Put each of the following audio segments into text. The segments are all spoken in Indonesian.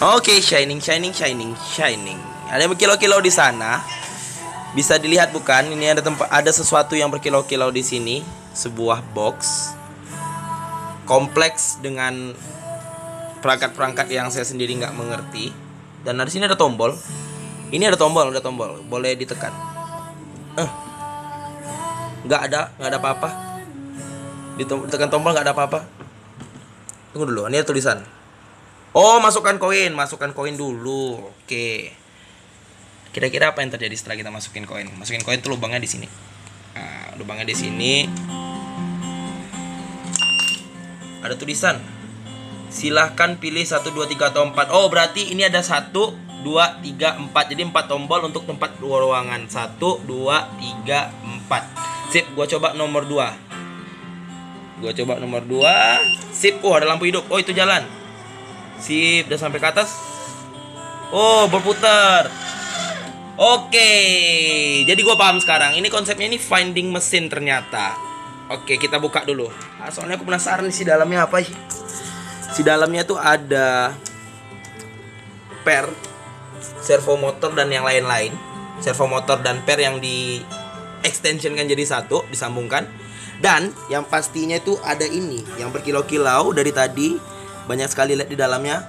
Oke, shining, shining, shining, shining. Ada yang berkilau-kilau di sana. Bisa dilihat bukan? Ini ada tempat, ada sesuatu yang berkilau-kilau di sini. Sebuah box kompleks dengan perangkat-perangkat yang saya sendiri nggak mengerti. Dan di sini ada tombol. Ini ada tombol, ada tombol. Boleh ditekan. Eh, nggak ada, nggak ada apa-apa. Ditekan tombol nggak ada apa-apa. Tunggu dulu, ini ada tulisan. Oh, masukkan koin, masukkan koin dulu. Oke. Kira-kira apa yang terjadi setelah kita masukin koin? Masukin koin tuh lubangnya di sini. Nah, lubangnya di sini. Ada tulisan. Silahkan pilih 1 2 3 atau 4. Oh, berarti ini ada 1 2 3 4. Jadi 4 tombol untuk tempat ruangan. 1 2 3 4. Sip, gua coba nomor 2. Gua coba nomor 2. Sip, oh ada lampu hidup. Oh, itu jalan. Sip, udah sampai ke atas. Oh, berputar. Oke, jadi gue paham sekarang. Ini konsepnya ini finding mesin ternyata. Oke, kita buka dulu. Ah, soalnya aku penasaran sih dalamnya apa sih. Si dalamnya tuh ada per, servo motor dan yang lain-lain. Servo motor dan per yang di extensionkan jadi satu, disambungkan. Dan yang pastinya itu ada ini yang berkilau-kilau dari tadi banyak sekali lihat di dalamnya.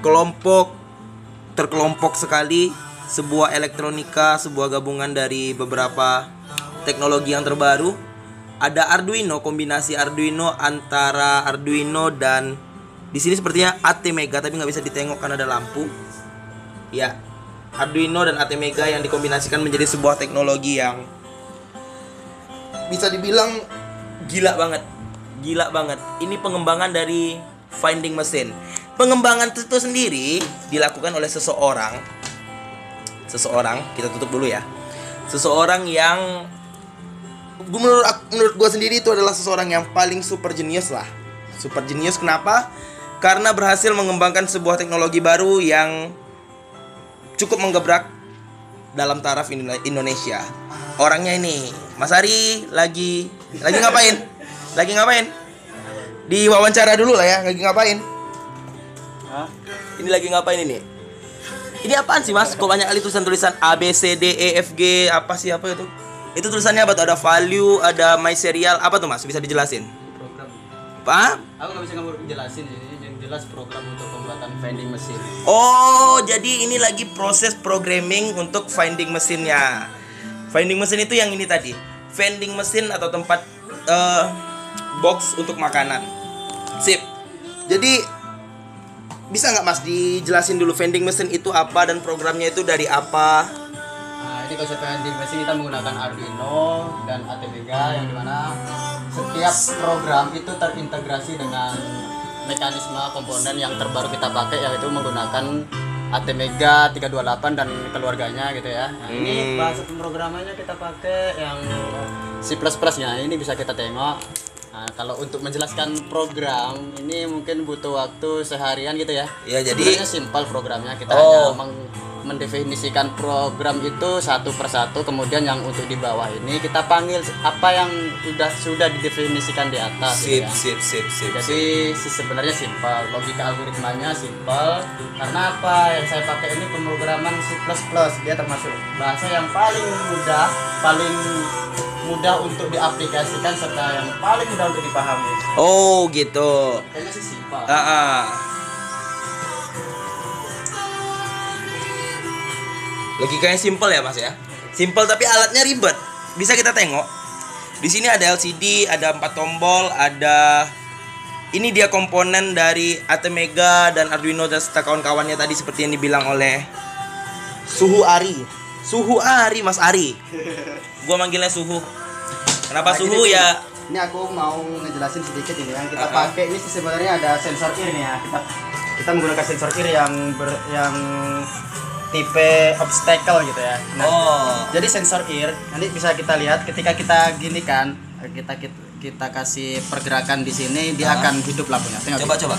Kelompok terkelompok sekali. Sebuah elektronika sebuah gabungan dari beberapa teknologi yang terbaru. Ada Arduino kombinasi Arduino antara Arduino dan di sini sepertinya ATmega tapi nggak bisa ditengok karena ada lampu. Ya Arduino dan ATmega yang dikombinasikan menjadi sebuah teknologi yang bisa dibilang gila banget. Gila banget. Ini pengembangan dari finding mesin. Pengembangan itu sendiri dilakukan oleh seseorang seseorang, kita tutup dulu ya. Seseorang yang menurut menurut gue sendiri itu adalah seseorang yang paling super genius lah. Super genius kenapa? Karena berhasil mengembangkan sebuah teknologi baru yang cukup menggebrak dalam taraf Indonesia. Orangnya ini, Mas Ari lagi lagi ngapain? Lagi ngapain? Di wawancara dulu lah ya lagi ngapain? Hah? ini lagi ngapain ini? Ini apaan sih mas? Kok banyak kali tulisan tulisan A B C D E F G apa sih apa itu? Itu tulisannya apa tuh? Ada value ada my serial apa tuh mas? Bisa dijelasin? Program. Apa? Aku nggak bisa ngomong jelasin ini yang jelas program untuk pembuatan vending mesin oh jadi ini lagi proses programming untuk finding mesinnya finding mesin itu yang ini tadi. Vending mesin atau tempat uh, box untuk makanan. Sip. Jadi bisa nggak Mas dijelasin dulu vending mesin itu apa dan programnya itu dari apa? Nah, ini konsep vending mesin kita menggunakan Arduino dan ATmega yang di mana setiap program itu terintegrasi dengan mekanisme komponen yang terbaru kita pakai yaitu menggunakan ATmega 328 dan keluarganya gitu ya. Nah, hmm. ini bahasa pemrogramannya kita pakai yang C++ nya. Ini bisa kita tengok Nah, kalau untuk menjelaskan program ini mungkin butuh waktu seharian gitu ya. Ya, jadi Sebenarnya simpel programnya. Kita oh. hanya mendefinisikan program itu satu persatu kemudian yang untuk di bawah ini kita panggil apa yang sudah sudah didefinisikan di atas sip, gitu ya. sip sip sip jadi sip. sebenarnya simpel logika algoritmanya simpel karena apa yang saya pakai ini pemrograman C++ dia termasuk bahasa yang paling mudah paling mudah untuk diaplikasikan serta yang paling mudah untuk dipahami. Oh gitu. Kayaknya sih simpel. Ah, ah. Logikanya simpel ya mas ya. Simpel tapi alatnya ribet. Bisa kita tengok. Di sini ada LCD, ada empat tombol, ada ini dia komponen dari Atmega dan Arduino dan serta kawan-kawannya tadi seperti yang dibilang oleh Suhu Ari. Suhu Ari, Mas Ari. Gua manggilnya Suhu. Kenapa nah, suhu ini, ya? Ini aku mau ngejelasin sedikit ini yang kita uh -huh. pakai ini sebenarnya ada sensor ear nih ya. Kita kita menggunakan sensor ear yang ber, yang tipe obstacle gitu ya. Nah, oh. Jadi sensor ear nanti bisa kita lihat ketika kita gini kan, kita kita, kita kasih pergerakan di sini dia uh akan hidup lampunya. Tengok coba coba.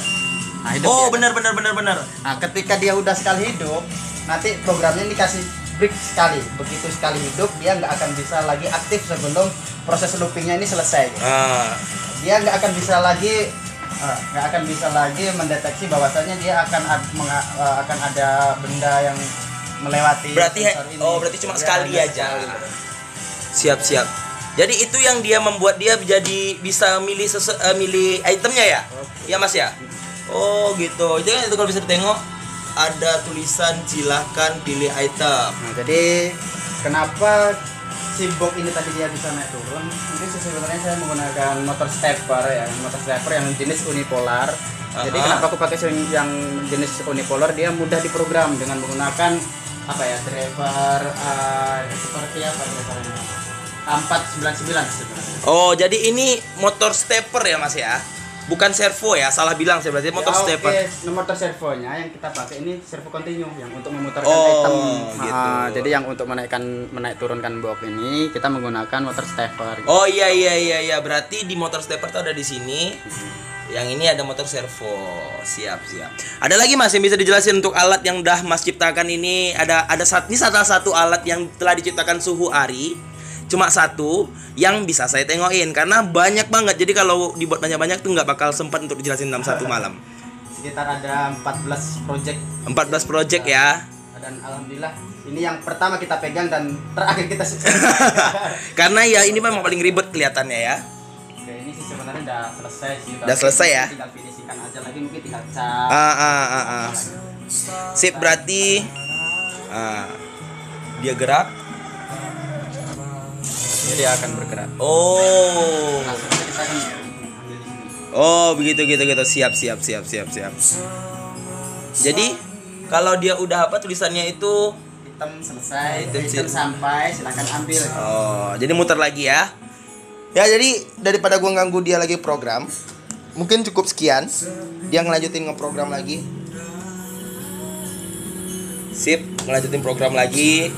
Nah, hidup oh, benar benar benar benar. Nah, ketika dia udah sekali hidup, nanti programnya ini kasih break sekali. Begitu sekali hidup dia nggak akan bisa lagi aktif sebelum proses loopingnya ini selesai. Ah. Dia nggak akan bisa lagi Ah, nggak akan bisa lagi mendeteksi bahwasanya dia akan ad- menga- eh, akan ada benda yang melewati Berarti ini. oh berarti cuma Dia sekali hanya aja. sekali. Siap siap. Jadi itu yang dia membuat dia jadi bisa milih sese- eh, milih itemnya ya? Iya Mas ya? Oh gitu. Itu kan itu kalau bisa ditengok ada tulisan silahkan pilih item. Nah, jadi kenapa si box ini tadi dia bisa naik turun? Mungkin sebenarnya saya menggunakan motor stepper ya, motor stepper yang jenis unipolar. Jadi Aha. kenapa aku pakai yang jenis unipolar? Dia mudah diprogram dengan menggunakan apa ya driver eh, seperti apa drivernya? A499 sebenarnya. Oh, jadi ini motor stepper ya Mas ya? Bukan servo ya? Salah bilang saya berarti motor Ya, stepper. Nomor servonya yang kita pakai ini servo continue yang untuk memutarkan Oh, item. gitu. Ah, jadi yang untuk menaikkan menaik turunkan box ini kita menggunakan motor stepper. Oh iya iya iya iya berarti di motor stepper tuh ada di sini. Yang ini ada motor servo. Siap siap. Ada lagi Mas yang bisa dijelasin untuk alat yang dah Mas ciptakan ini ada ada saat ini salah satu alat yang telah diciptakan suhu Ari. Cuma satu yang bisa saya tengokin karena banyak banget. Jadi kalau dibuat banyak-banyak tuh nggak bakal sempat untuk dijelasin dalam satu malam. Sekitar ada 14 project 14 project ya. dan alhamdulillah ini yang pertama kita pegang dan terakhir kita sukses. Karena ya ini memang paling ribet kelihatannya ya. Oke, ini sih sebenarnya udah selesai sih. Udah selesai ya? Tinggal finishingkan aja lagi mungkin tinggal cat. Ah, ah, ah, ah. Sip berarti ah, dia gerak. Jadi dia akan bergerak. Oh. Oh, begitu gitu gitu. Siap siap siap siap siap. Jadi kalau dia udah apa tulisannya itu Item selesai, item, sil- sampai silakan ambil. oh, jadi muter lagi ya. Ya, jadi daripada gua ganggu dia lagi program, mungkin cukup sekian. Dia ngelanjutin ngeprogram lagi. Sip, ngelanjutin program lagi.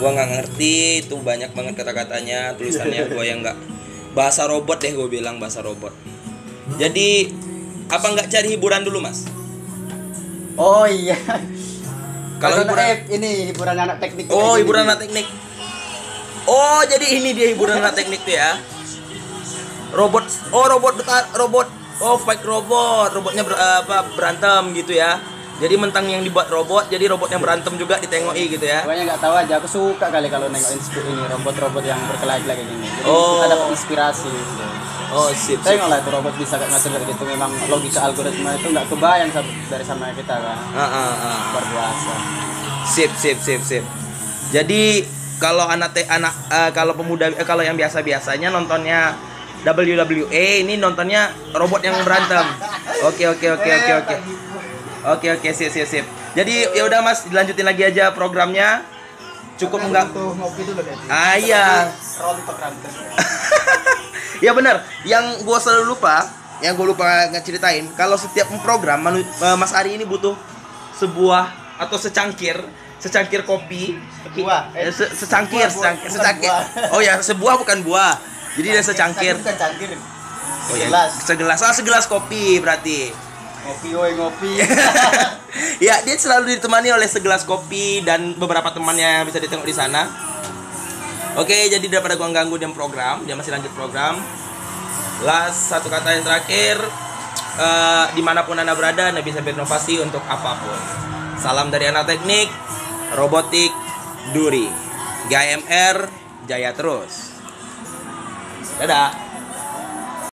Gua nggak ngerti, itu banyak banget kata-katanya, tulisannya gua yang nggak bahasa robot deh gue bilang bahasa robot. Jadi apa nggak cari hiburan dulu mas? Oh iya. Kalau hiburan- eh, ini hiburan anak teknik. Oh, hiburan anak teknik. Oh, jadi ini dia hiburan anak teknik tuh ya. Robot, oh robot robot, oh fight robot, robotnya ber- apa berantem gitu ya. Jadi mentang yang dibuat robot, jadi robot yang berantem juga ditengoki gitu ya. Pokoknya nggak tahu aja, aku suka kali kalau nengok inspi- ini robot-robot yang berkelahi-kelahi kayak gini. Jadi Oh. kita dapat inspirasi. Oh sip, sip. Tengok lah itu robot bisa kayak ngatur kayak gitu. Memang logika algoritma itu nggak kebayang dari sama kita kan. Ah, ah, ah. Luar biasa. Sip, sip, sip, sip. Jadi kalau anak te- anak eh, kalau pemuda eh, kalau yang biasa biasanya nontonnya WWE ini nontonnya robot yang berantem. Oke oke oke oke oke. Oke oke sip sip sip. Jadi ya udah Mas dilanjutin lagi aja programnya. Cukup enggak? Tuh ngopi dulu deh. Ah iya. Ya benar. Yang gua selalu lupa, yang gua lupa ngeceritain kalau setiap program manu- eh, Mas Ari ini butuh sebuah atau secangkir secangkir kopi Buah. Eh, se- secangkir, Buah, buah, secangkir, bukan secangkir. buah. Oh ya, sebuah bukan buah. Jadi dia secangkir. Bukan cangkir. Oh ya, Segelas. segelas. Ah, segelas kopi berarti. Ngopi woi ngopi. ya, dia selalu ditemani oleh segelas kopi dan beberapa temannya yang bisa ditengok di sana. Oke, jadi daripada gua ganggu dia program, dia masih lanjut program. Last satu kata yang terakhir, eh, di mana pun anda berada, anda bisa berinovasi untuk apa pun. Salam dari anak teknik, robotik, duri, GMR, jaya terus. Dadah.